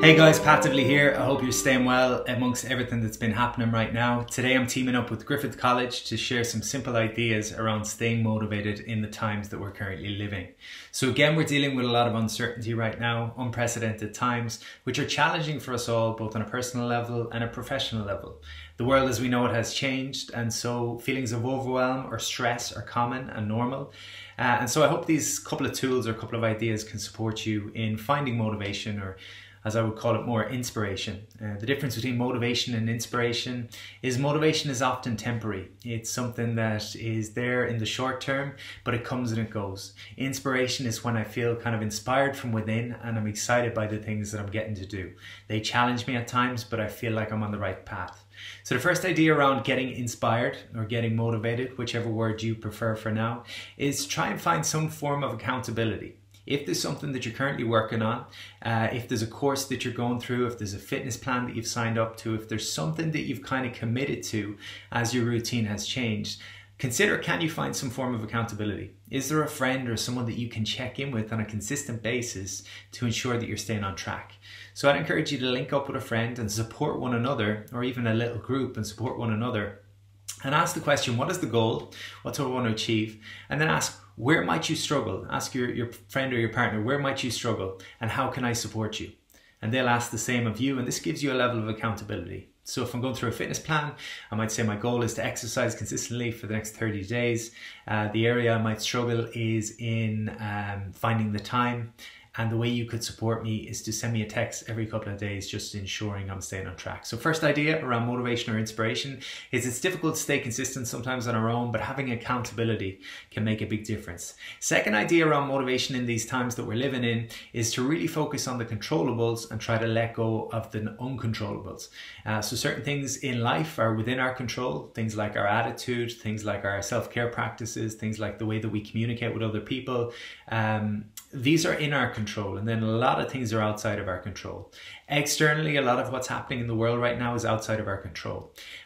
Hey guys, Pat Divilly here. I hope you're staying well amongst everything that's been happening right now. Today I'm teaming up with Griffith College to share some simple ideas around staying motivated in the times that we're currently living. So again, we're dealing with a lot of uncertainty right now, unprecedented times, which are challenging for us all, both on a personal level and a professional level. The world as we know it has changed, and so feelings of overwhelm or stress are common and normal. Uh, and so I hope these couple of tools or couple of ideas can support you in finding motivation or as I would call it, more inspiration. Uh, the difference between motivation and inspiration is motivation is often temporary. It's something that is there in the short term, but it comes and it goes. Inspiration is when I feel kind of inspired from within and I'm excited by the things that I'm getting to do. They challenge me at times, but I feel like I'm on the right path. So the first idea around getting inspired or getting motivated, whichever word you prefer for now, is try and find some form of accountability. If there's something that you're currently working on, uh, if there's a course that you're going through, if there's a fitness plan that you've signed up to, if there's something that you've kind of committed to as your routine has changed, consider can you find some form of accountability? Is there a friend or someone that you can check in with on a consistent basis to ensure that you're staying on track? So I'd encourage you to link up with a friend and support one another, or even a little group and support one another. And ask the question, what is the goal? What do I want to achieve? And then ask, where might you struggle? Ask your, your friend or your partner, where might you struggle and how can I support you? And they'll ask the same of you, and this gives you a level of accountability. So if I'm going through a fitness plan, I might say my goal is to exercise consistently for the next 30 days. Uh, the area I might struggle is in um, finding the time and the way you could support me is to send me a text every couple of days, just ensuring I'm staying on track. So, first idea around motivation or inspiration is it's difficult to stay consistent sometimes on our own, but having accountability can make a big difference. Second idea around motivation in these times that we're living in is to really focus on the controllables and try to let go of the uncontrollables. Uh, so, certain things in life are within our control, things like our attitude, things like our self care practices, things like the way that we communicate with other people. Um, these are in our control, and then a lot of things are outside of our control. Externally, a lot of what's happening in the world right now is outside of our control.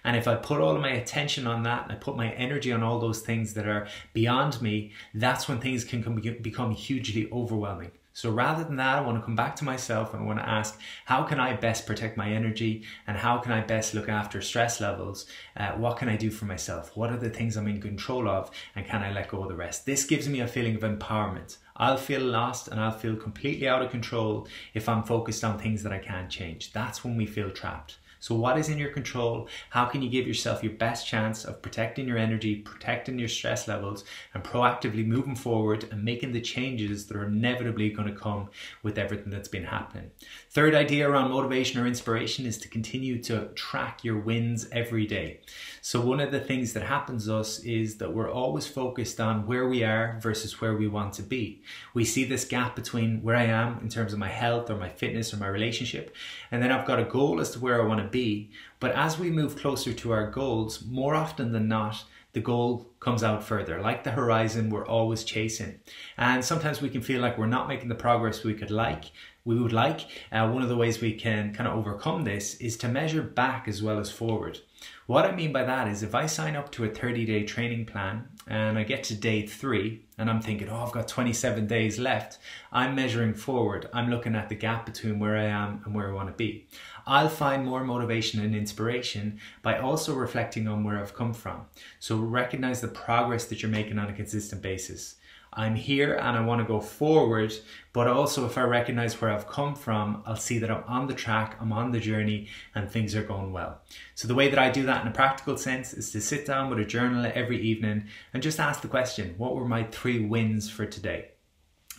And if I put all of my attention on that and I put my energy on all those things that are beyond me, that's when things can become hugely overwhelming. So rather than that, I want to come back to myself and I want to ask, how can I best protect my energy and how can I best look after stress levels? Uh, what can I do for myself? What are the things I'm in control of and can I let go of the rest? This gives me a feeling of empowerment. I'll feel lost and I'll feel completely out of control if I'm focused on things that I can't change. That's when we feel trapped. So, what is in your control? How can you give yourself your best chance of protecting your energy, protecting your stress levels, and proactively moving forward and making the changes that are inevitably going to come with everything that's been happening? Third idea around motivation or inspiration is to continue to track your wins every day. So, one of the things that happens to us is that we're always focused on where we are versus where we want to be. We see this gap between where I am in terms of my health or my fitness or my relationship, and then I've got a goal as to where I want to be. But as we move closer to our goals, more often than not, the goal comes out further. Like the horizon, we're always chasing. And sometimes we can feel like we're not making the progress we could like, we would like. Uh, one of the ways we can kind of overcome this is to measure back as well as forward. What I mean by that is if I sign up to a 30 day training plan and I get to day three and I'm thinking, oh, I've got 27 days left, I'm measuring forward. I'm looking at the gap between where I am and where I want to be. I'll find more motivation and inspiration by also reflecting on where I've come from. So recognize the progress that you're making on a consistent basis. I'm here and I want to go forward, but also if I recognize where I've come from, I'll see that I'm on the track, I'm on the journey, and things are going well. So, the way that I do that in a practical sense is to sit down with a journal every evening and just ask the question what were my three wins for today?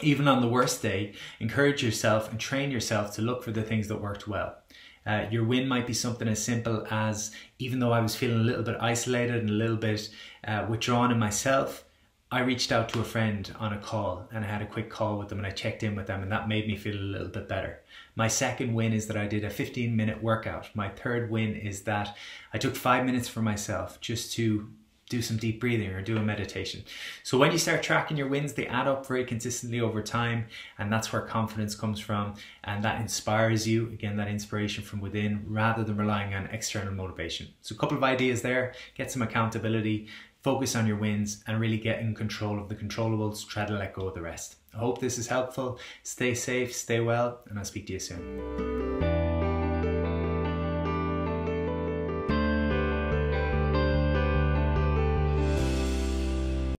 Even on the worst day, encourage yourself and train yourself to look for the things that worked well. Uh, your win might be something as simple as even though I was feeling a little bit isolated and a little bit uh, withdrawn in myself, I reached out to a friend on a call and I had a quick call with them and I checked in with them and that made me feel a little bit better. My second win is that I did a 15 minute workout. My third win is that I took five minutes for myself just to do some deep breathing or do a meditation. So when you start tracking your wins, they add up very consistently over time, and that's where confidence comes from, and that inspires you. Again, that inspiration from within rather than relying on external motivation. So a couple of ideas there, get some accountability, focus on your wins and really get in control of the controllables, try to let go of the rest. I hope this is helpful. Stay safe, stay well, and I'll speak to you soon.